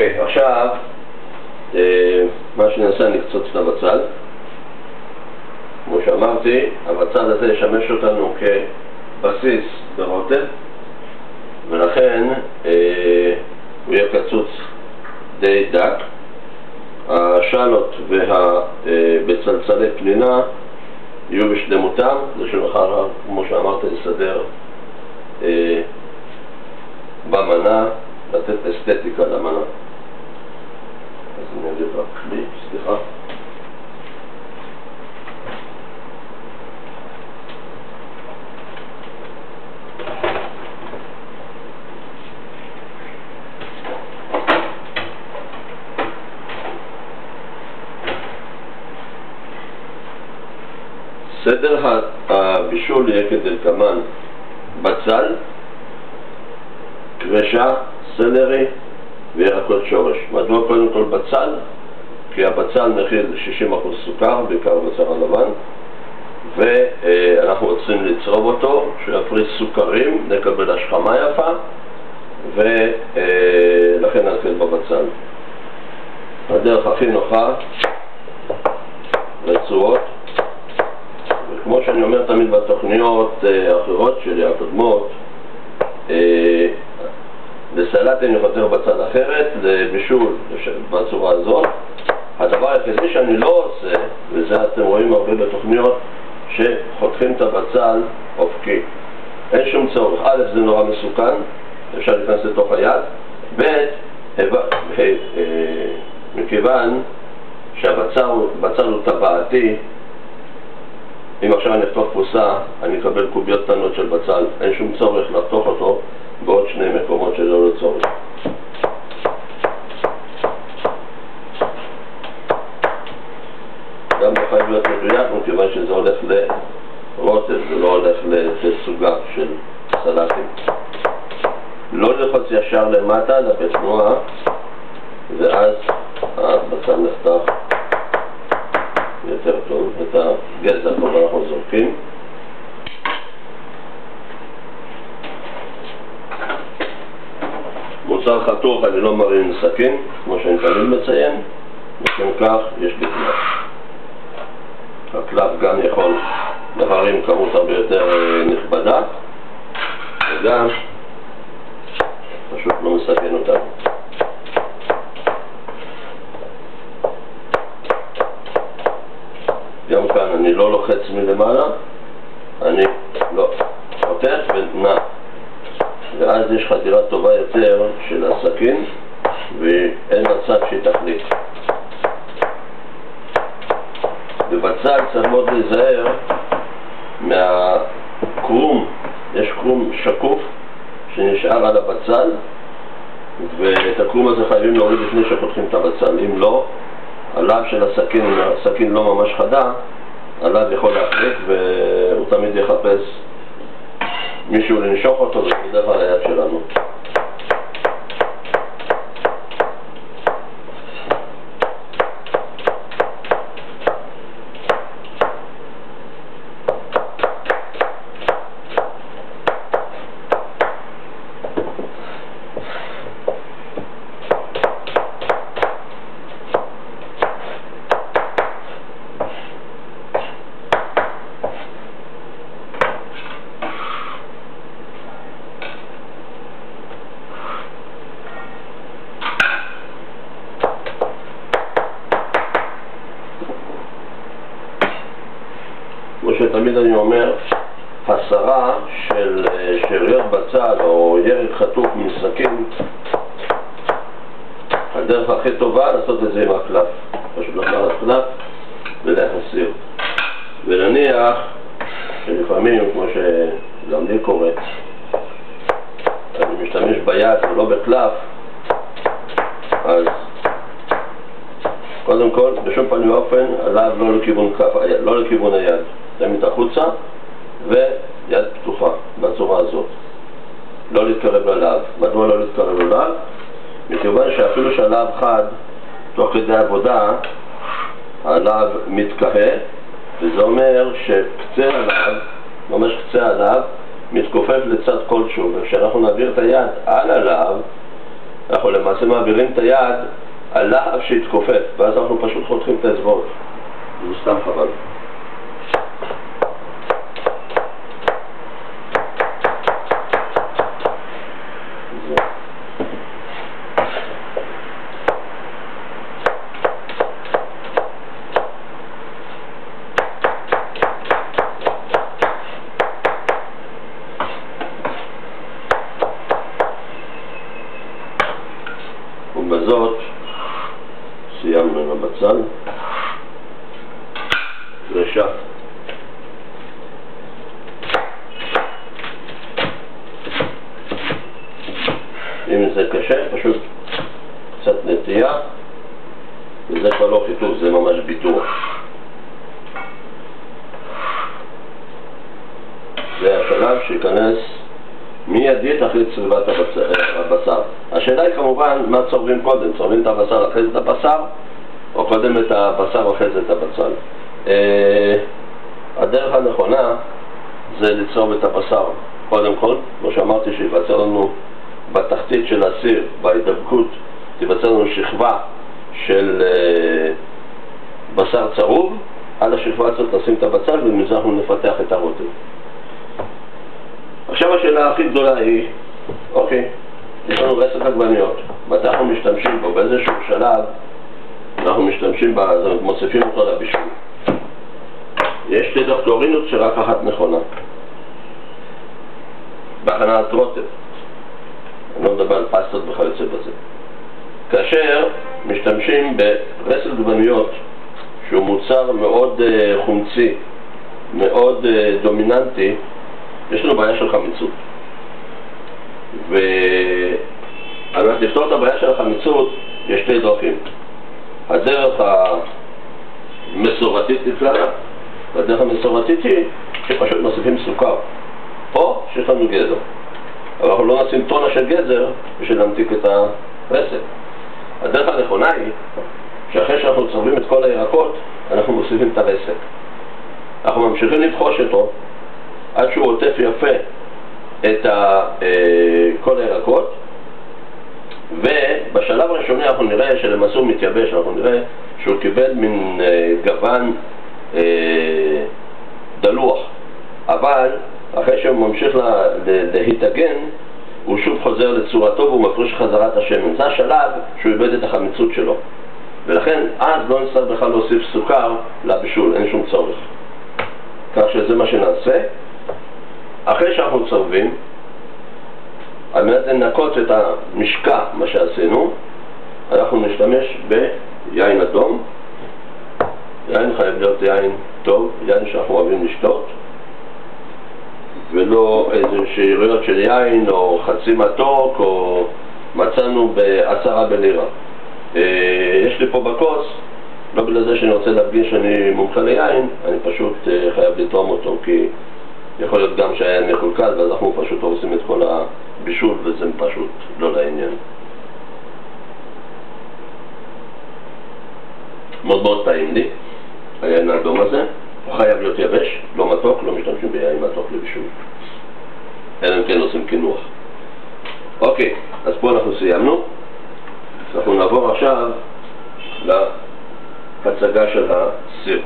אוקיי, עכשיו, אה, מה אני אקצוץ את הבצל. כמו שאמרתי, הבצל הזה ישמש אותנו כבסיס ברוטב, ולכן אה, הוא יהיה קצוץ די דק. השאלות והבצלצלי פנינה יהיו בשלמותם, זה שנוכל, כמו שאמרת, לסדר אה, במנה, לתת אסתטיקה למנה. אני אביא רק כלי, סליחה. סדר הבישול יהיה כדלקמן בצל, קרשה, סלרי וירקות שורש. מדוע קודם כל בצל? כי הבצל מכיל 60% סוכר, בעיקר בצל הלבן, ואנחנו רוצים לצרוב אותו, שיפריס סוכרים, נקבל השכמה יפה, ולכן נתחיל בבצל. הדרך הכי נוחה, רצועות, וכמו שאני אומר תמיד בתוכניות אה, אחרות שלי, הקודמות, אה, בסלט אני חותר בצד אחרת, לבישול בצורה הזאת. הדבר היחידי שאני לא עושה, וזה אתם רואים הרבה בתוכניות, שחותכים את הבצל אופקי. אין שום צורך. א', זה נורא מסוכן, אפשר להיכנס לתוך היד. ב', אה, מכיוון שהבצל הוא טבעתי, אם עכשיו אני אפתוח פרוסה, אני אקבל קוביות קטנות של בצל, אין שום צורך לחתוך אותו בעוד שני מקומות שלא לצורך. גם לא חייב להיות מדויק, מכיוון שזה הולך לרוטב, זה לא הולך לסוגה של סלטים. לא ללחוץ ישר למטה, אלא בתנועה, ואז הבצל נחתך יותר טוב, את הגזע כבר אנחנו זורקים. מוצר חתוך אני לא מרים סכין, כמו שאני תמיד מציין, לשם כך יש לי קלף. הקלף גם יכול להרים כמות הרבה יותר אה, נכבדה, וגם פשוט לא מסכן אותנו. גם כאן אני לא לוחץ מלמעלה, אני לא חותך ונע. ואז יש חתירה טובה יותר של הסכין, ואין מצב שהיא תחליט. בבצל צריך מאוד להיזהר מהקרום, יש קרום שקוף שנשאר על הבצל, ואת הקרום הזה חייבים להוריד לפני שפותחים את הבצל. אם לא, הלב של הסכין, הסכין לא ממש חדה, הלב יכול להחליק והוא תמיד יחפש מישהו לנשוך אותו, זה בדרך כלל היד שלנו. שתמיד אני אומר, הסרה של אה, שאריות בצל או ירק חטוף מסכין, הדרך הכי טובה לעשות את זה עם הקלף. פשוט לקחת קלף ולהסיר. ונניח שלפעמים, כמו שגם לי קורה, אני משתמש ביד ולא בקלף, אז קודם כל, בשום פנים ואופן, עליו לא לכיוון, כף, לא לכיוון היד. תמיד החוצה ויד פתוחה בצורה הזאת. לא להתקרב ללהב. מדוע לא להתקרב ללהב? מכיוון שאפילו שהלהב חד, תוך כדי עבודה, הלהב מתקהה, וזה אומר שקצה הלהב, ממש קצה הלהב, מתכופף לצד כלשהו, וכשאנחנו נעביר את היד על הלהב, אנחנו למעשה מעבירים את היד על להב שהתכופף, ואז אנחנו פשוט חותכים את האצבעות. זה סתם חבל. סיימנו עם הבצל. דרישה. אם זה קשה, פשוט קצת נטייה, וזה כבר לא חיתוך, זה ממש ביטוח. זה השלב שייכנס מיידית אחרי צריבת הבשר. השאלה היא כמובן מה צורבים קודם, צורבים את הבשר אחרי זה את הבשר, או קודם את הבשר אחרי זה את הבצל. אה, הדרך הנכונה זה לצרוב את הבשר קודם כל, כמו שאמרתי שיווצר לנו בתחתית של הסיר, בהידבקות, תיווצר לנו שכבה של אה, בשר צרוב, על השכבה הזאת נשים את הבצל ומזה אנחנו נפתח את הרוטב. עכשיו השאלה הכי גדולה היא, אוקיי, יש לנו רסק עגבניות, מתי אנחנו משתמשים בו? באיזשהו שלב אנחנו משתמשים מוסיפים אותו לבישול. יש שתי דוקטורינות שרק אחת נכונה. בהכנת רוטב. אני לא מדבר על פסטות וכיוצא בזה. כאשר משתמשים ברסק עגבניות, שהוא מוצר מאוד uh, חומצי, מאוד uh, דומיננטי, יש לנו בעיה של חמיצות. ועל מנת לפתור את הבעיה של החמיצות, יש שתי דרכים. הדרך המסורתית נפלאה, והדרך המסורתית היא שפשוט מוסיפים סוכר, או שיש לנו גזר. אבל אנחנו לא נשים טונה של גזר בשביל להמתיק את הרסק. הדרך הנכונה היא שאחרי שאנחנו צורבים את כל הירקות, אנחנו מוסיפים את הרסק. אנחנו ממשיכים לבחוש אותו עד שהוא עוטף יפה את ה, אה, כל הירקות ובשלב הראשוני אנחנו נראה הוא מתייבש, אנחנו נראה שהוא קיבל מין אה, גוון אה, דלוח. אבל אחרי שהוא ממשיך לה, להתאגן הוא שוב חוזר לצורתו והוא מפריש חזרה את השמן זה השלב שהוא איבד את החמיצות שלו. ולכן אז לא נצטרך בכלל להוסיף סוכר לבישול, אין שום צורך. כך שזה מה שנעשה אחרי שאנחנו צורבים, על מנת לנקות את המשקע, מה שעשינו, אנחנו נשתמש ביין אדום. יין חייב להיות יין טוב, יין שאנחנו אוהבים לשתות, ולא איזה שאריות של יין או חצי מתוק או מצאנו בעשרה בלירה. אה, יש לי פה בכוס, לא בגלל זה שאני רוצה להפגין שאני מומחה ליין, אני פשוט אה, חייב לתרום אותו כי יכול להיות גם שהיה מקולקל, ואז אנחנו פשוט הורסים את כל הבישול, וזה פשוט לא לעניין. מאוד מאוד טעים לי, היין האדום הזה. הוא חייב להיות יבש, לא מתוק, לא משתמשים ביין מתוק לבישול. אלא אם כן עושים קינוח. אוקיי, אז פה אנחנו סיימנו. אנחנו נעבור עכשיו להצגה של הסיר.